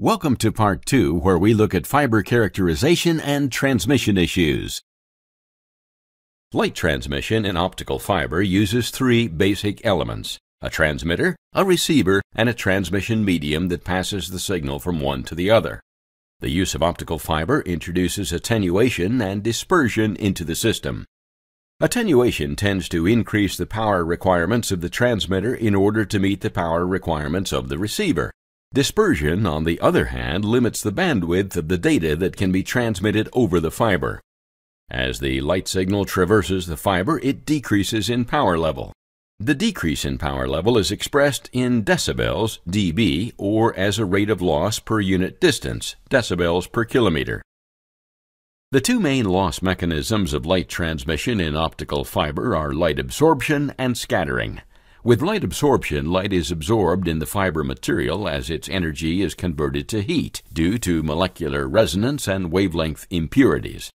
Welcome to part two, where we look at fiber characterization and transmission issues. Light transmission in optical fiber uses three basic elements a transmitter, a receiver, and a transmission medium that passes the signal from one to the other. The use of optical fiber introduces attenuation and dispersion into the system. Attenuation tends to increase the power requirements of the transmitter in order to meet the power requirements of the receiver. Dispersion, on the other hand, limits the bandwidth of the data that can be transmitted over the fiber. As the light signal traverses the fiber, it decreases in power level. The decrease in power level is expressed in decibels, dB, or as a rate of loss per unit distance, decibels per kilometer. The two main loss mechanisms of light transmission in optical fiber are light absorption and scattering. With light absorption, light is absorbed in the fiber material as its energy is converted to heat due to molecular resonance and wavelength impurities.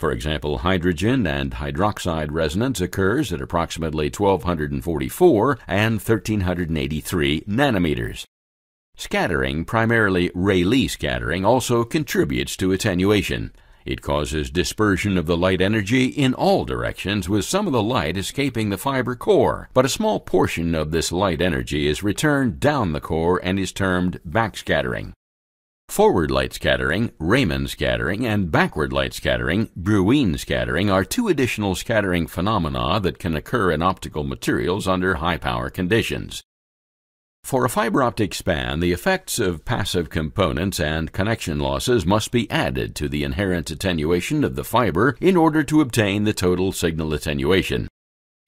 For example, hydrogen and hydroxide resonance occurs at approximately 1244 and 1383 nanometers. Scattering, primarily Rayleigh scattering, also contributes to attenuation. It causes dispersion of the light energy in all directions, with some of the light escaping the fiber core, but a small portion of this light energy is returned down the core and is termed backscattering. Forward light scattering, Raman scattering, and backward light scattering, Brillouin scattering, are two additional scattering phenomena that can occur in optical materials under high power conditions. For a fiber optic span, the effects of passive components and connection losses must be added to the inherent attenuation of the fiber in order to obtain the total signal attenuation.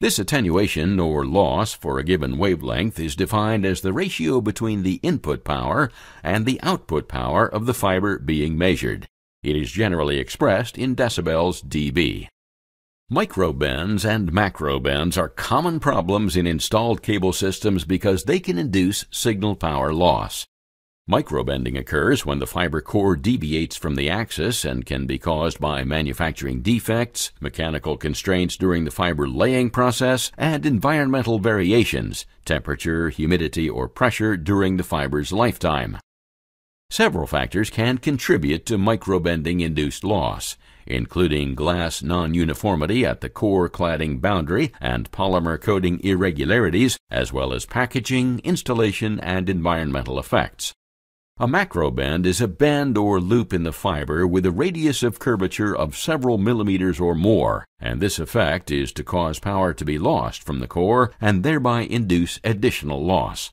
This attenuation or loss for a given wavelength is defined as the ratio between the input power and the output power of the fiber being measured. It is generally expressed in decibels dB. Microbends and macrobends are common problems in installed cable systems because they can induce signal power loss. Microbending occurs when the fiber core deviates from the axis and can be caused by manufacturing defects, mechanical constraints during the fiber laying process, and environmental variations, temperature, humidity, or pressure during the fiber's lifetime. Several factors can contribute to microbending induced loss, including glass non-uniformity at the core cladding boundary and polymer coating irregularities, as well as packaging, installation, and environmental effects. A macrobend is a bend or loop in the fiber with a radius of curvature of several millimeters or more, and this effect is to cause power to be lost from the core and thereby induce additional loss.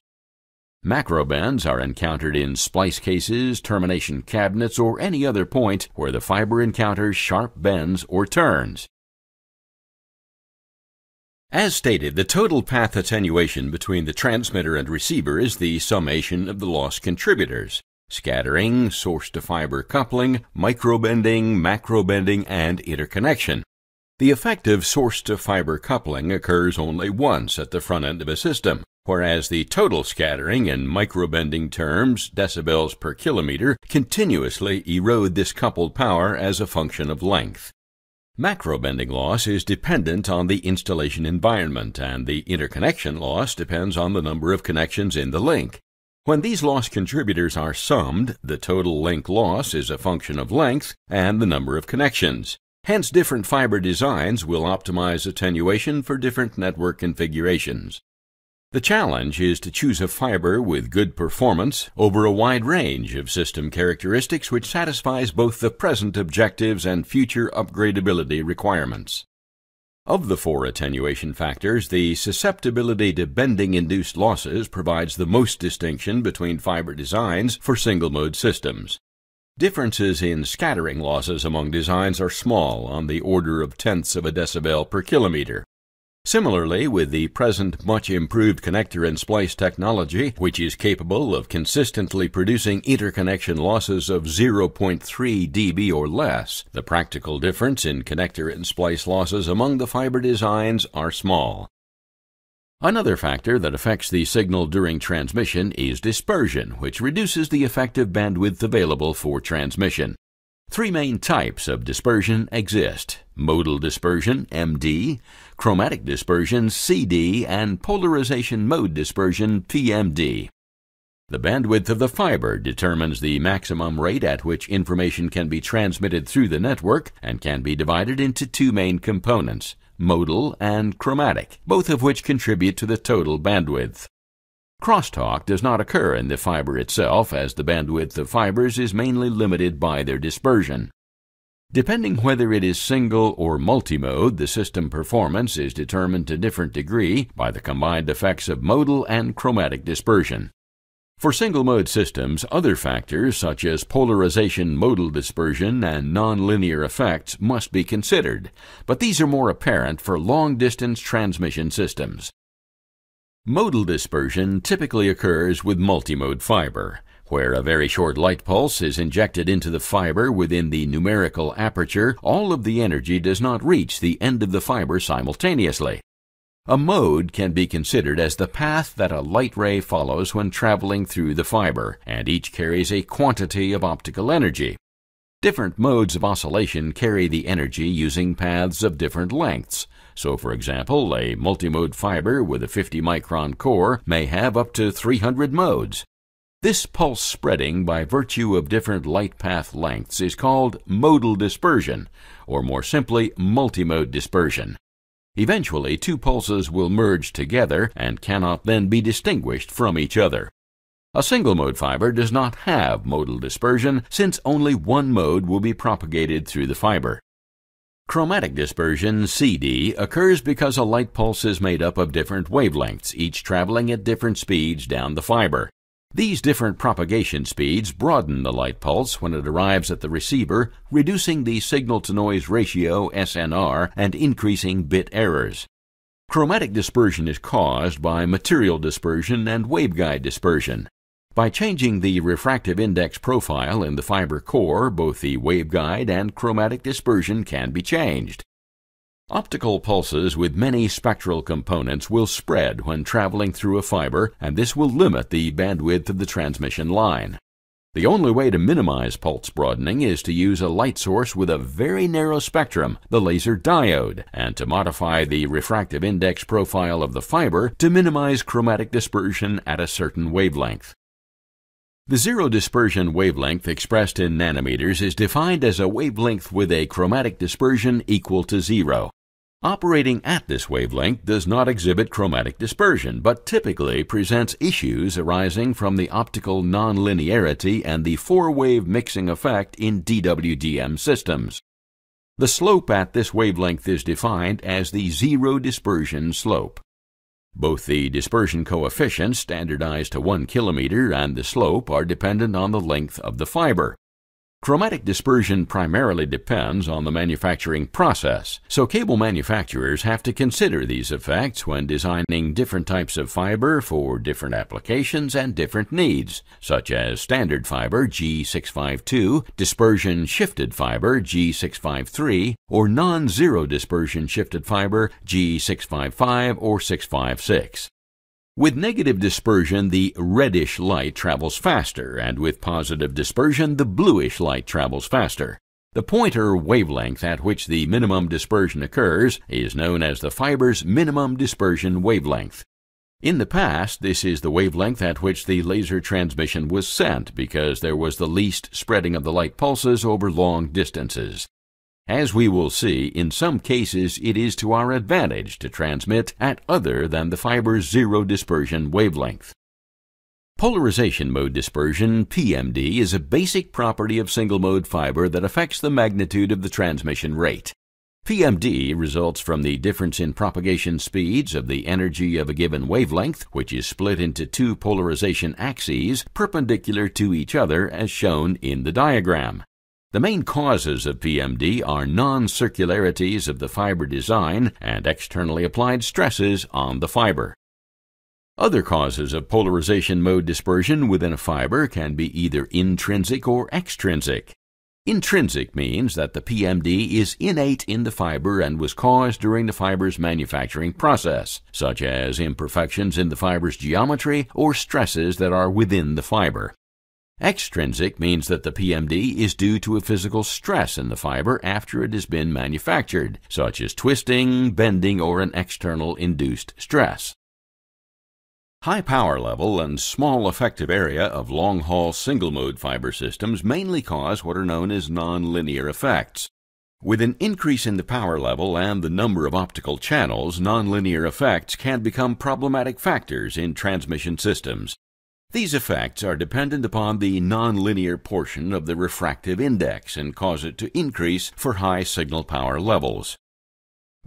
Macrobends are encountered in splice cases, termination cabinets, or any other point where the fiber encounters sharp bends or turns. As stated, the total path attenuation between the transmitter and receiver is the summation of the loss contributors scattering, source to fiber coupling, microbending, macrobending, and interconnection. The effect of source to fiber coupling occurs only once at the front end of a system, whereas the total scattering in microbending terms, decibels per kilometer, continuously erode this coupled power as a function of length. Macrobending loss is dependent on the installation environment, and the interconnection loss depends on the number of connections in the link. When these loss contributors are summed, the total link loss is a function of length and the number of connections. Hence, different fiber designs will optimize attenuation for different network configurations. The challenge is to choose a fiber with good performance over a wide range of system characteristics which satisfies both the present objectives and future upgradability requirements. Of the four attenuation factors, the susceptibility to bending induced losses provides the most distinction between fiber designs for single mode systems. Differences in scattering losses among designs are small, on the order of tenths of a decibel per kilometer, Similarly, with the present much improved connector and splice technology, which is capable of consistently producing interconnection losses of 0.3 dB or less, the practical difference in connector and splice losses among the fiber designs are small. Another factor that affects the signal during transmission is dispersion, which reduces the effective bandwidth available for transmission. Three main types of dispersion exist modal dispersion, MD, chromatic dispersion, CD, and polarization mode dispersion, PMD. The bandwidth of the fiber determines the maximum rate at which information can be transmitted through the network and can be divided into two main components, modal and chromatic, both of which contribute to the total bandwidth. Crosstalk does not occur in the fiber itself as the bandwidth of fibers is mainly limited by their dispersion. Depending whether it is single or multimode, the system performance is determined to different degree by the combined effects of modal and chromatic dispersion. For single mode systems, other factors such as polarization modal dispersion and nonlinear effects must be considered, but these are more apparent for long distance transmission systems. Modal dispersion typically occurs with multimode fiber, where a very short light pulse is injected into the fiber within the numerical aperture, all of the energy does not reach the end of the fiber simultaneously. A mode can be considered as the path that a light ray follows when traveling through the fiber, and each carries a quantity of optical energy. Different modes of oscillation carry the energy using paths of different lengths. So, for example, a multimode fiber with a 50 micron core may have up to 300 modes. This pulse spreading by virtue of different light path lengths is called modal dispersion, or more simply, multimode dispersion. Eventually, two pulses will merge together and cannot then be distinguished from each other. A single mode fiber does not have modal dispersion since only one mode will be propagated through the fiber. Chromatic dispersion, CD, occurs because a light pulse is made up of different wavelengths, each traveling at different speeds down the fiber. These different propagation speeds broaden the light pulse when it arrives at the receiver, reducing the signal to noise ratio SNR and increasing bit errors. Chromatic dispersion is caused by material dispersion and waveguide dispersion. By changing the refractive index profile in the fiber core, both the waveguide and chromatic dispersion can be changed. Optical pulses with many spectral components will spread when traveling through a fiber, and this will limit the bandwidth of the transmission line. The only way to minimize pulse broadening is to use a light source with a very narrow spectrum, the laser diode, and to modify the refractive index profile of the fiber to minimize chromatic dispersion at a certain wavelength. The zero dispersion wavelength expressed in nanometers is defined as a wavelength with a chromatic dispersion equal to zero. Operating at this wavelength does not exhibit chromatic dispersion, but typically presents issues arising from the optical nonlinearity and the four-wave mixing effect in DWDM systems. The slope at this wavelength is defined as the zero dispersion slope. Both the dispersion coefficient, standardized to 1 kilometer, and the slope are dependent on the length of the fiber. Chromatic dispersion primarily depends on the manufacturing process, so cable manufacturers have to consider these effects when designing different types of fiber for different applications and different needs, such as standard fiber G652, dispersion shifted fiber G653, or non-zero dispersion shifted fiber G655 or 656. With negative dispersion, the reddish light travels faster, and with positive dispersion, the bluish light travels faster. The pointer wavelength at which the minimum dispersion occurs is known as the fiber's minimum dispersion wavelength. In the past, this is the wavelength at which the laser transmission was sent because there was the least spreading of the light pulses over long distances. As we will see, in some cases it is to our advantage to transmit at other than the fiber's zero dispersion wavelength. Polarization mode dispersion, PMD, is a basic property of single mode fiber that affects the magnitude of the transmission rate. PMD results from the difference in propagation speeds of the energy of a given wavelength, which is split into two polarization axes perpendicular to each other as shown in the diagram. The main causes of PMD are non-circularities of the fiber design and externally applied stresses on the fiber. Other causes of polarization mode dispersion within a fiber can be either intrinsic or extrinsic. Intrinsic means that the PMD is innate in the fiber and was caused during the fiber's manufacturing process, such as imperfections in the fiber's geometry or stresses that are within the fiber. Extrinsic means that the PMD is due to a physical stress in the fiber after it has been manufactured, such as twisting, bending, or an external induced stress. High power level and small effective area of long haul single mode fiber systems mainly cause what are known as nonlinear effects. With an increase in the power level and the number of optical channels, nonlinear effects can become problematic factors in transmission systems. These effects are dependent upon the nonlinear portion of the refractive index and cause it to increase for high signal power levels.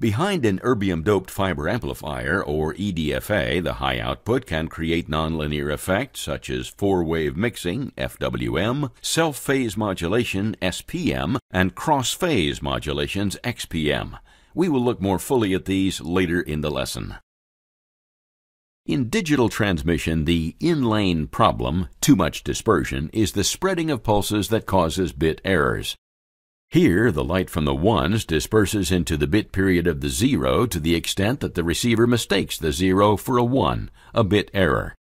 Behind an erbium doped fiber amplifier, or EDFA, the high output can create nonlinear effects such as four wave mixing, FWM, self phase modulation, SPM, and cross phase modulations, XPM. We will look more fully at these later in the lesson. In digital transmission, the in-lane problem, too much dispersion, is the spreading of pulses that causes bit errors. Here, the light from the ones disperses into the bit period of the zero to the extent that the receiver mistakes the zero for a one, a bit error.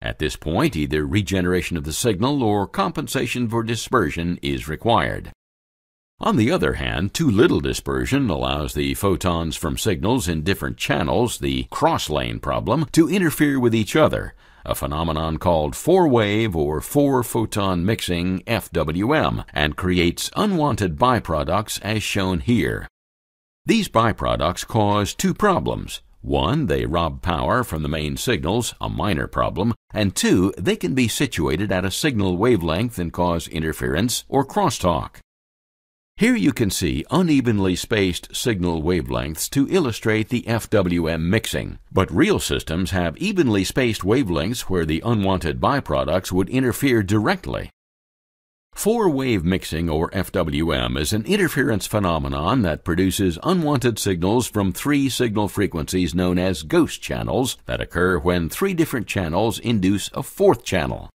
At this point, either regeneration of the signal or compensation for dispersion is required. On the other hand, too little dispersion allows the photons from signals in different channels, the cross-lane problem, to interfere with each other, a phenomenon called four-wave or four-photon mixing FWM, and creates unwanted byproducts as shown here. These byproducts cause two problems. One, they rob power from the main signals, a minor problem, and two, they can be situated at a signal wavelength and cause interference or crosstalk. Here you can see unevenly spaced signal wavelengths to illustrate the FWM mixing, but real systems have evenly spaced wavelengths where the unwanted byproducts would interfere directly. Four-wave mixing, or FWM, is an interference phenomenon that produces unwanted signals from three signal frequencies known as ghost channels that occur when three different channels induce a fourth channel.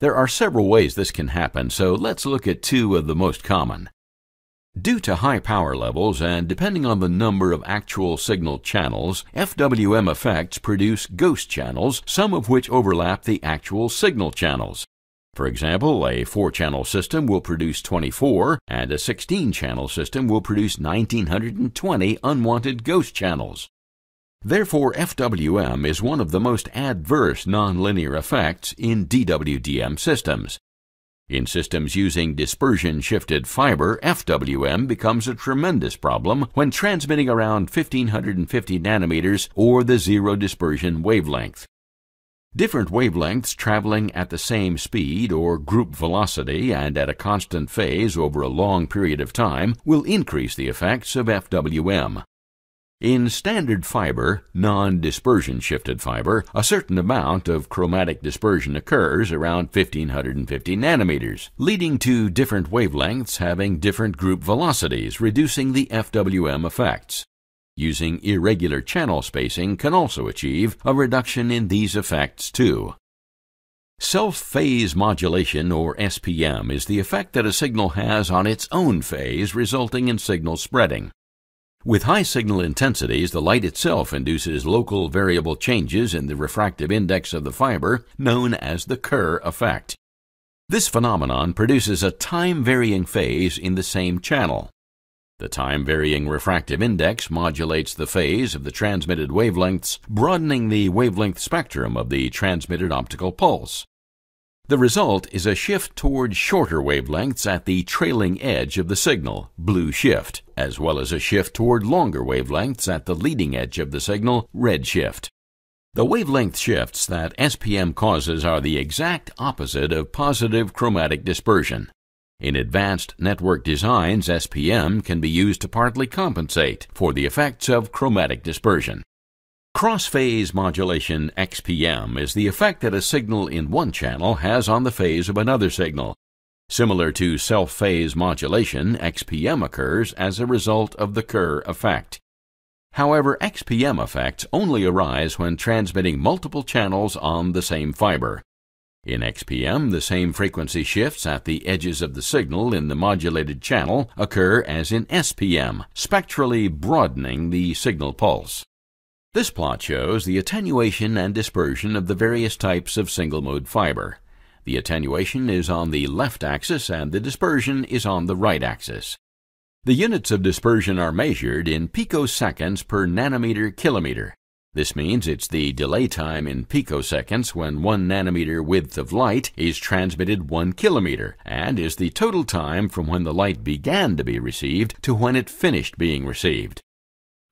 There are several ways this can happen, so let's look at two of the most common. Due to high power levels and depending on the number of actual signal channels, FWM effects produce ghost channels, some of which overlap the actual signal channels. For example, a 4-channel system will produce 24, and a 16-channel system will produce 1920 unwanted ghost channels. Therefore, FWM is one of the most adverse nonlinear effects in DWDM systems. In systems using dispersion shifted fiber, FWM becomes a tremendous problem when transmitting around 1550 nanometers or the zero dispersion wavelength. Different wavelengths traveling at the same speed or group velocity and at a constant phase over a long period of time will increase the effects of FWM. In standard fiber, non-dispersion shifted fiber, a certain amount of chromatic dispersion occurs around 1550 nanometers, leading to different wavelengths having different group velocities, reducing the FWM effects. Using irregular channel spacing can also achieve a reduction in these effects too. Self-phase modulation, or SPM, is the effect that a signal has on its own phase, resulting in signal spreading. With high signal intensities, the light itself induces local variable changes in the refractive index of the fiber, known as the Kerr effect. This phenomenon produces a time-varying phase in the same channel. The time-varying refractive index modulates the phase of the transmitted wavelengths, broadening the wavelength spectrum of the transmitted optical pulse. The result is a shift toward shorter wavelengths at the trailing edge of the signal, blue shift, as well as a shift toward longer wavelengths at the leading edge of the signal, red shift. The wavelength shifts that SPM causes are the exact opposite of positive chromatic dispersion. In advanced network designs, SPM can be used to partly compensate for the effects of chromatic dispersion. Cross-phase modulation XPM is the effect that a signal in one channel has on the phase of another signal. Similar to self-phase modulation, XPM occurs as a result of the Kerr effect. However, XPM effects only arise when transmitting multiple channels on the same fiber. In XPM, the same frequency shifts at the edges of the signal in the modulated channel occur as in SPM, spectrally broadening the signal pulse. This plot shows the attenuation and dispersion of the various types of single-mode fiber. The attenuation is on the left axis and the dispersion is on the right axis. The units of dispersion are measured in picoseconds per nanometer kilometer. This means it's the delay time in picoseconds when one nanometer width of light is transmitted one kilometer, and is the total time from when the light began to be received to when it finished being received.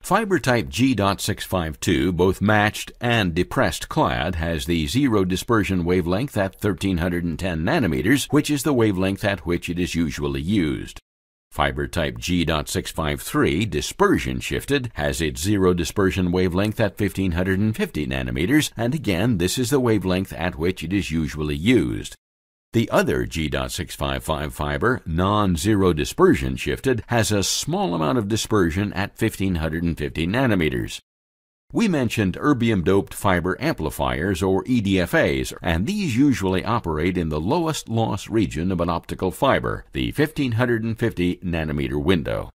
Fiber type G.652, both matched and depressed clad, has the zero dispersion wavelength at 1310 nanometers, which is the wavelength at which it is usually used. Fiber type G.653, dispersion shifted, has its zero dispersion wavelength at 1550 nanometers, and again, this is the wavelength at which it is usually used. The other G.655 fiber, non-zero dispersion shifted, has a small amount of dispersion at 1550 nanometers. We mentioned erbium-doped fiber amplifiers or EDFAs, and these usually operate in the lowest loss region of an optical fiber, the 1550 nanometer window.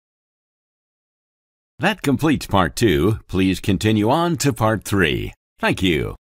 That completes part two. Please continue on to part three. Thank you.